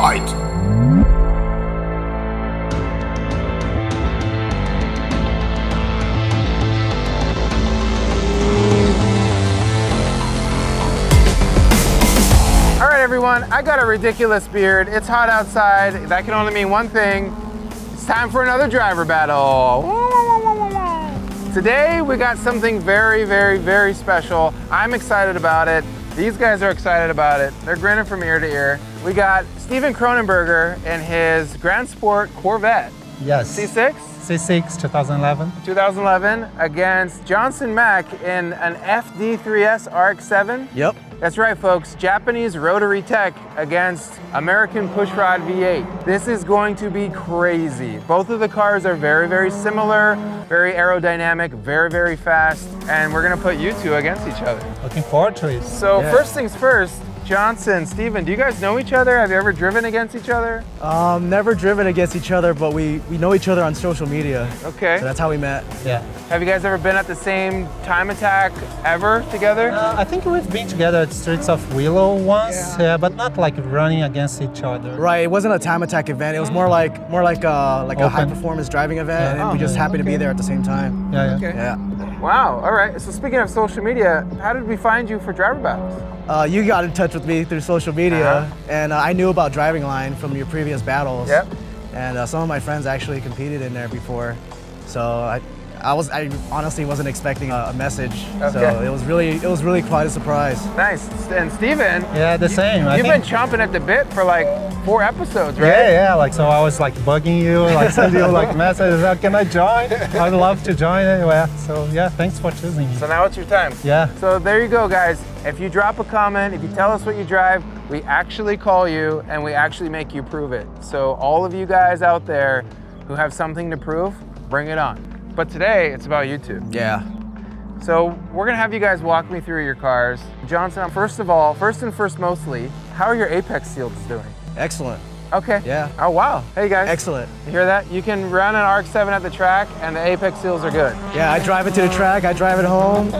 fight! All right, everyone, I got a ridiculous beard. It's hot outside. That can only mean one thing. It's time for another driver battle. Today, we got something very, very, very special. I'm excited about it. These guys are excited about it. They're grinning from ear to ear. We got Steven Kronenberger in his Grand Sport Corvette Yes. C6 C6 2011. 2011 against Johnson Mack in an FD3S RX-7. Yep. That's right, folks. Japanese rotary tech against American pushrod V8. This is going to be crazy. Both of the cars are very, very similar, very aerodynamic, very, very fast, and we're gonna put you two against each other. Looking forward to it. So Yeah. first things first, Johnson, Steven, do you guys know each other? Have you ever driven against each other? Um, never driven against each other, but we, we know each other on social media. Okay. So that's how we met. Yeah. Have you guys ever been at the same time attack ever together? Uh, I think we've been together at Streets of Willow once, yeah. yeah. but not like running against each other. Right. It wasn't a time attack event. It was more like more like a like a high performance driving event, Yeah. and we just Oh, happened to be there at the same time. Yeah, yeah. Okay. Yeah. Wow. All right. So speaking of social media, how did we find you for driver battles? Uh, you got in touch with me through social media, Uh-huh. and uh, I knew about Driving Line from your previous battles. Yep. And uh, some of my friends actually competed in there before, so I, I was I honestly wasn't expecting a, a message. So it was really it was really quite a surprise. Nice. And Steven, Yeah, the same. You've think, been chomping at the bit for like four episodes, right? Yeah, yeah. Like so, I was like bugging you, like sending you like messages. Like, Can I join? I'd love to join anyway. So yeah, thanks for choosing me. So now it's your time. Yeah. So there you go, guys. If you drop a comment, if you tell us what you drive, we actually call you and we actually make you prove it. So all of you guys out there who have something to prove, bring it on. But today it's about YouTube. Yeah. So we're gonna have you guys walk me through your cars. Johnson, first of all, first and first mostly, how are your Apex seals doing? Excellent. Okay. Yeah. Oh wow. Hey guys. Excellent. You hear that? You can run an RX-7 at the track and the Apex seals are good. Yeah, I drive it to the track. I drive it home.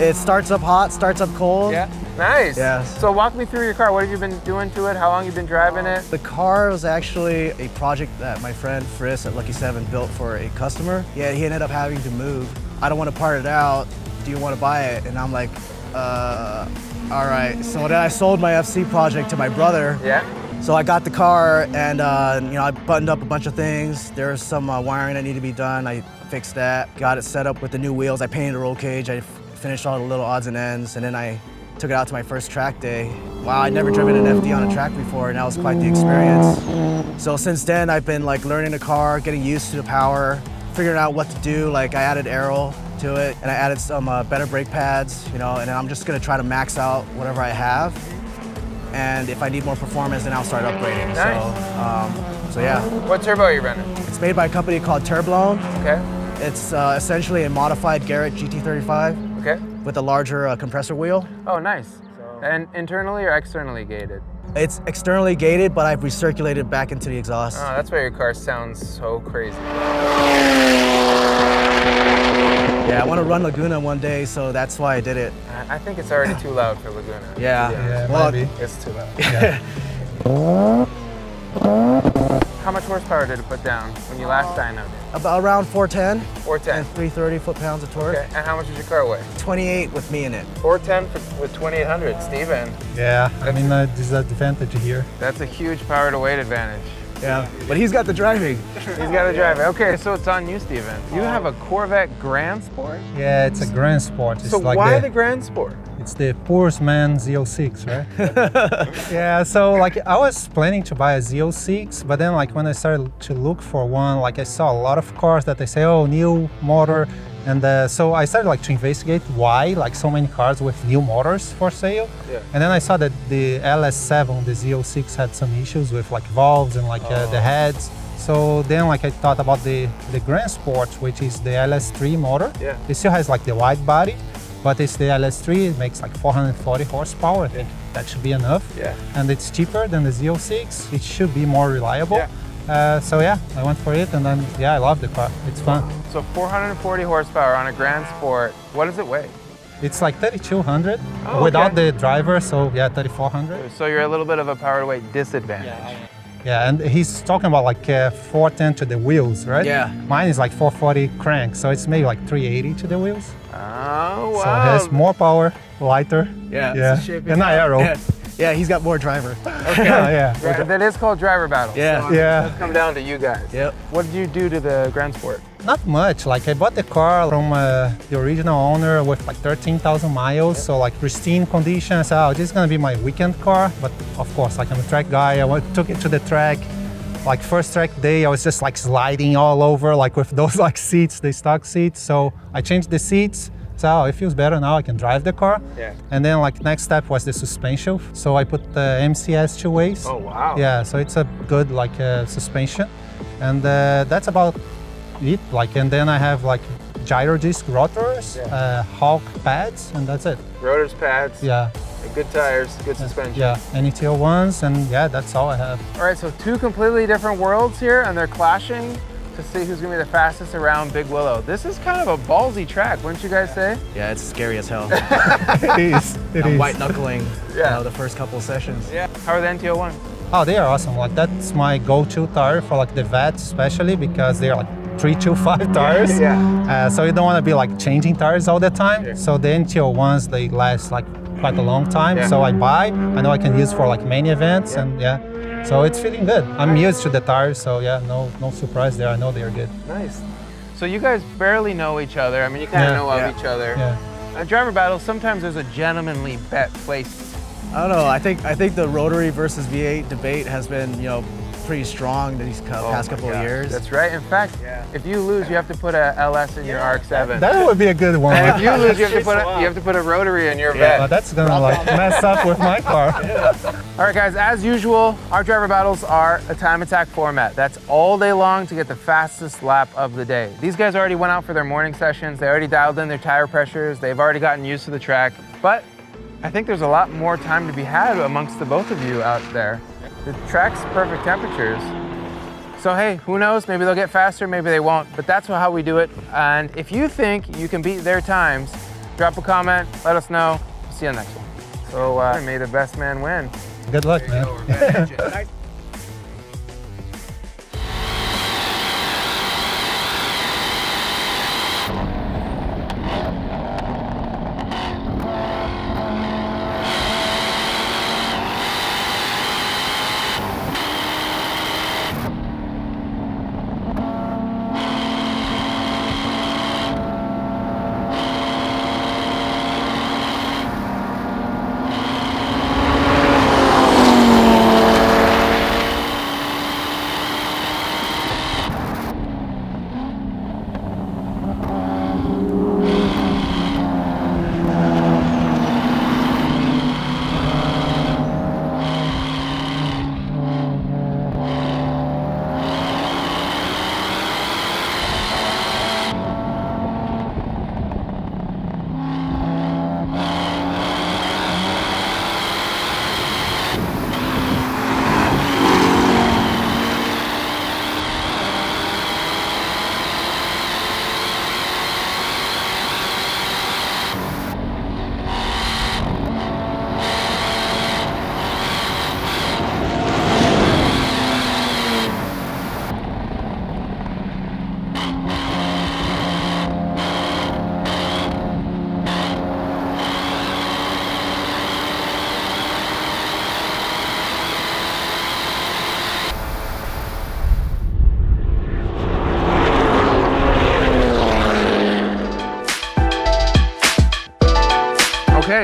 it starts up hot, starts up cold. Yeah. Nice. Yeah. So walk me through your car. What have you been doing to it? How long you been driving it? The car was actually a project that my friend Friss at Lucky Seven built for a customer. Yeah, he ended up having to move. I don't want to part it out. Do you want to buy it? And I'm like, uh, all right. So then I sold my FC project to my brother. Yeah. So I got the car and uh, you know I buttoned up a bunch of things. There was some uh, wiring that needed to be done. I fixed that. Got it set up with the new wheels. I painted the roll cage. I finished all the little odds and ends, and then I took it out to my first track day. Wow, I'd never driven an FD on a track before, and that was quite the experience. So since then, I've been like learning the car, getting used to the power, figuring out what to do. Like I added aero to it, and I added some uh, better brake pads, you know, and I'm just gonna try to max out whatever I have and if I need more performance, then I'll start upgrading. Nice. So, um, so yeah, What turbo are you running? it's made by a company called Turblown. Okay. It's uh, essentially a modified Garrett GT35 Okay. with a larger uh, compressor wheel. Oh, nice. And internally or externally gated? It's externally gated, but I've recirculated back into the exhaust. Oh, that's why your car sounds so crazy. Yeah, I want to run Laguna one day, so that's why I did it. I I think it's already too loud for Laguna. Yeah. Yeah, Well, maybe. It's too loud. How much horsepower did it put down when you last dynoed it? About around 410 410. and 330 foot-pounds of torque. Okay. And how much does your car weigh? 28 with me in it. 410 for, with 2800. Steven, Yeah. I mean, uh, disadvantage here. that's a huge power to weight advantage. Yeah, but he's got the driving. He's got the drive it. Okay, so it's on you, Steven. You have a Corvette Grand Sport? Yeah, it's a Grand Sport. It's So like why the, the Grand Sport? It's the poor's man Z06, right? yeah, so like I was planning to buy a Z06, but then like when I started to look for one, like I saw a lot of cars that they say, oh, new motor. And uh, so I started like to investigate why like so many cars with new motors for sale. Yeah. And then I saw that the LS7, the Z06 had some issues with like valves and like uh, the heads. So then like I thought about the, the Grand Sport, which is the LS3 motor. Yeah. It still has like the wide body, but it's the LS3. It makes like 440 horsepower. I think that should be enough. Yeah. And it's cheaper than the Z06. It should be more reliable. Yeah. Uh, so yeah, I went for it, and then yeah, I love the car. It's fun. So 440 horsepower on a Grand Sport. What does it weigh? It's like 3200 Oh, without okay. the driver. So yeah, 3400. So you're a little bit of a power to weight disadvantage. Yeah, and he's talking about like uh, 410 to the wheels, right? Yeah. Mine is like 440 crank, so it's maybe like 380 to the wheels. Oh, wow. So it has more power, lighter. Yeah, it's Yeah. shaping And not aero. Yeah. Yeah, he's got more driver. yeah. yeah. Yeah, that is called driver battle. Yeah. So Yeah. It's come down to you guys. Yep. What did you do to the Grand Sport? Not much. Like I bought the car from uh, the original owner with like 13,000 miles, so like pristine condition. So oh, this is gonna be my weekend car. But of course, like I'm a track guy. I went, took it to the track. Like first track day, I was just like sliding all over, like with those like seats, the stock seats. So I changed the seats. So oh, it feels better now. I can drive the car. Yeah. And then like next step was the suspension. So I put the MCS two ways. Oh, wow. Yeah, so it's a good like uh, suspension, and uh, that's about it. Like, and then I have like Girodisc rotors, Yeah. uh, Hawk pads, and that's it. Rotors, pads, Yeah, good tires, good suspension. yeah, NETO ones, and yeah, that's all I have. All right, so two completely different worlds here, and they're clashing to see who's gonna be the fastest around Big Willow. This is kind of a ballsy track, wouldn't you guys say? Yeah, it's scary as hell. it is. It I'm is. white knuckling. Yeah. You know, the first couple of sessions. Yeah. How are the NTO ones? Oh, they are awesome. Like that's my go-to tire for like the Vettes, especially because they're like three two five tires. Yeah. Uh, so you don't want to be like changing tires all the time. Yeah. So the NTO ones they last like quite a long time. Yeah. So I buy. I know I can use for like many events Yeah. and yeah. So it's feeling good. I'm used to the tires, so yeah, no no surprise there. I know they're good. Nice. So you guys barely know each other. I mean, you kind of Yeah. know of Yeah. each other. Yeah. At driver battles, sometimes there's a gentlemanly bet placed. I don't know. I think I think the rotary versus V8 debate has been you know pretty strong these cou- Oh past my couple of years. That's right. In fact, if you lose, you have to put a LS in your RX-7. That would be a good one. and if you lose, you have to put a, you have to put a rotary in your Yeah. But Vette. that's gonna like mess up with my car. All right, guys. As usual, our driver battles are a time attack format. That's all day long to get the fastest lap of the day. These guys already went out for their morning sessions. They already dialed in their tire pressures. They've already gotten used to the track. But I think there's a lot more time to be had amongst the both of you out there. The track's perfect temperatures. So hey, who knows? Maybe they'll get faster, maybe they won't. But that's how we do it. And if you think you can beat their times, drop a comment, let us know. See you on the next one. So uh, may the best man win. Good luck, man.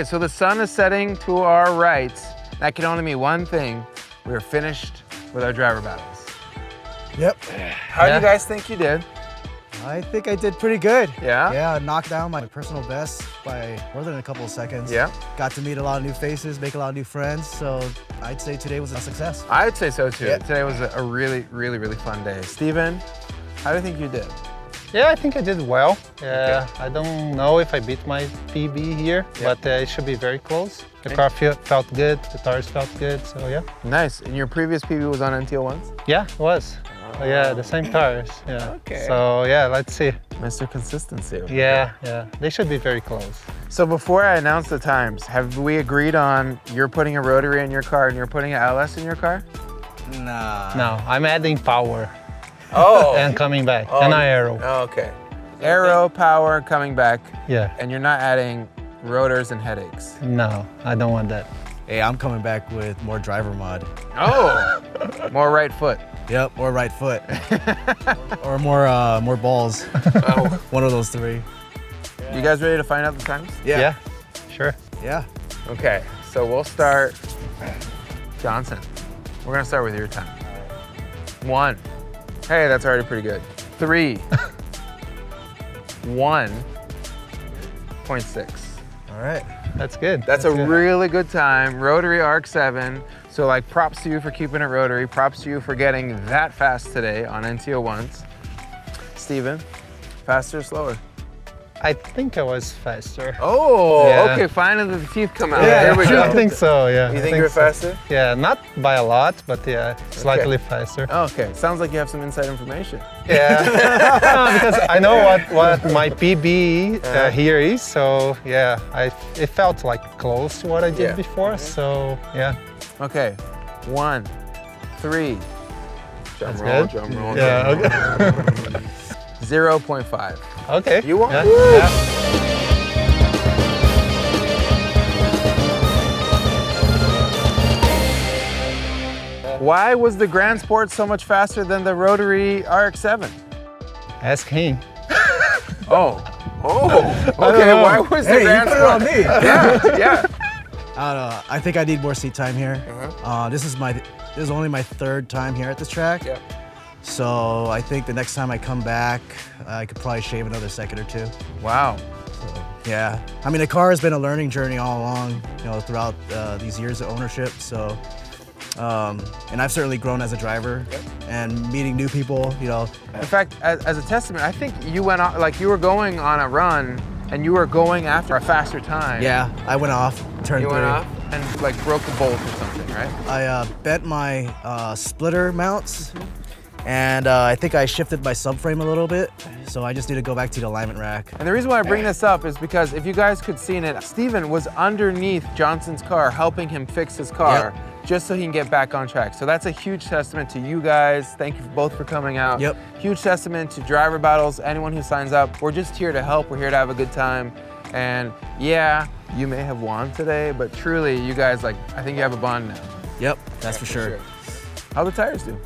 Okay, so the sun is setting to our right. That can only mean one thing. We are finished with our driver battles. Yep. How do you guys think you did? I think I did pretty good. Yeah? Yeah, knocked down my personal best by more than a couple of seconds. Yeah. Got to meet a lot of new faces, make a lot of new friends. So I'd say today was a success. I'd say so too. Yeah. Today was a, a really, really, really fun day. Steven, how do you think you did? Yeah, I think I did well. Uh, I don't know if I beat my PB here, Yeah. but uh, it should be very close. The Okay. car feel, felt good, the tires felt good, so yeah. Nice. And your previous PB was on NTO ones? Yeah, it was. Oh, yeah, the same tires. Yeah. Okay. So yeah, let's see. Mr. Consistency. Yeah, yeah, they should be very close. So before I announce the times, have we agreed on you're putting a rotary in your car and you're putting an LS in your car? Nah. No, I'm adding power Oh. and coming back, Oh. and I aero. okay. Aero power coming back, Yeah. and you're not adding rotors and headaches. No, I don't want that. Hey, I'm coming back with more driver mod. Oh, more right foot. Yep, or right foot. or more uh, more balls. Oh. One of those three. You guys ready to find out the times? Yeah. Sure. Yeah. Okay, so we'll start. Johnson, we're gonna start with your time. One. Hey, that's already pretty good. Three. One. Point six. All right. That's good. That's, a good. really good time. Rotary RX-7. So like props to you for keeping it rotary. Props to you for getting that fast today on NTO ones. Steven, faster or slower? I think I was faster. Oh, Yeah. okay, finally the teeth come out. yeah, Here we I think so. Yeah. You I think you're so. faster? Yeah, not by a lot, but yeah, slightly faster. Okay, sounds like you have some inside information. Yeah, No, because I know what, what my PB uh, here is. So yeah, I it felt like close to what I did Yeah. before. So yeah, Okay, one, three. Drum That's roll, good. drum roll. yeah, okay. 0.5. okay. You won. Yeah, Woo! yeah. Why was the Grand Sport so much faster than the Rotary RX-7? Ask him. Oh. Oh. Okay, why was the Hey, you Grand put it on Sport? me. Yeah, yeah. I don't know. I think I need more seat time here. uh huh. this is my this is only my third time here at this track. Yep. So I think the next time I come back, I could probably shave another second or two. Wow. Yeah. I mean, the car has been a learning journey all along, you know, throughout uh, these years of ownership. So, um, and I've certainly grown as a driver yep. and meeting new people, you know. In fact, as, as a testament, I think you went on, like you were going on a run and you were going after a faster time. Yeah, I went off, turned You three. went off and like broke a bolt or something, right? I uh, bent my uh, splitter mounts, and uh, I think I shifted my subframe a little bit. So I just need to go back to the alignment rack. And the reason why I bring this up is because if you guys could seen it, Steven was underneath Johnson's car helping him fix his car just so he can get back on track. So that's a huge testament to you guys. Thank you both for coming out. Yep. Huge testament to driver battles, anyone who signs up. We're just here to help. We're here to have a good time. And yeah, you may have won today, but truly you guys like I think you have a bond now. Yep, that's for sure. How the tires do?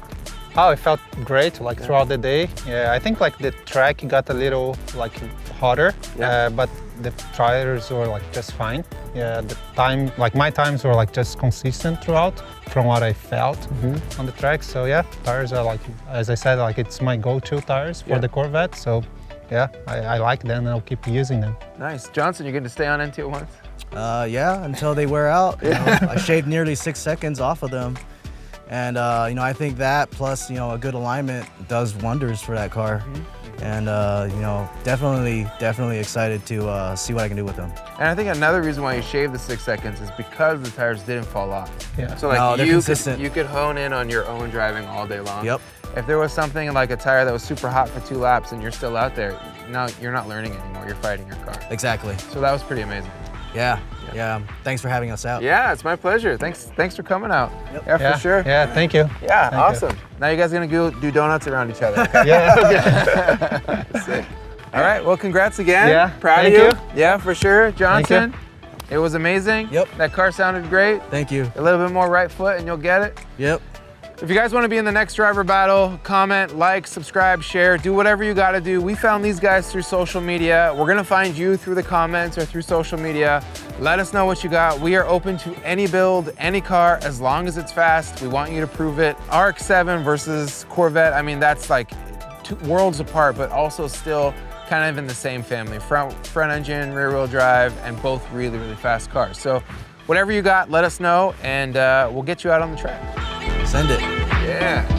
Oh, it felt great like throughout the day. Yeah, I think like the track got a little like hotter, Yeah. uh, but the tires were like just fine. Yeah, the time like my times were like just consistent throughout from what I felt Mm-hmm. on the track. So yeah, tires are like as I said like it's my go-to tires for Yeah. the Corvette. So yeah, I, I like them and I'll keep using them. Nice. Johnson, you're going to stay on NTO once? Uh, yeah, until they wear out. You know, I shaved nearly six seconds off of them. And, uh, you know, I think that plus, you know, a good alignment does wonders for that car. And, uh, you know, definitely, definitely excited to uh, see what I can do with them. And I think another reason why you shaved the six seconds is because the tires didn't fall off. Yeah. So like No, you could you could hone in on your own driving all day long. Yep. If there was something like a tire that was super hot for two laps and you're still out there, now you're not learning anymore. You're fighting your car. Exactly. So that was pretty amazing. Yeah. Yeah. Thanks for having us out. Yeah, it's my pleasure. Thanks thanks for coming out. Yep. Yeah, yeah, for sure. Yeah, thank you. Yeah, Thank you. awesome. Now you guys gonna go do donuts around each other. okay? Yeah. Sick. All right. Well, congrats again. Yeah, Proud thank of you. you. Yeah, for sure, Thank you. Johnson. It was amazing. Yep. That car sounded great. Thank you. A little bit more right foot, and you'll get it. Yep. If you guys want to be in the next driver battle, comment, like, subscribe, share, do whatever you got to do. We found these guys through social media. We're going to find you through the comments or through social media. Let us know what you got. We are open to any build, any car, as long as it's fast. We want you to prove it. RX-7 versus Corvette, I mean, that's like two worlds apart, but also still kind of in the same family. Front, front engine, rear wheel drive, and both really, really fast cars. So whatever you got, let us know, and uh, we'll get you out on the track. Send it. Yeah.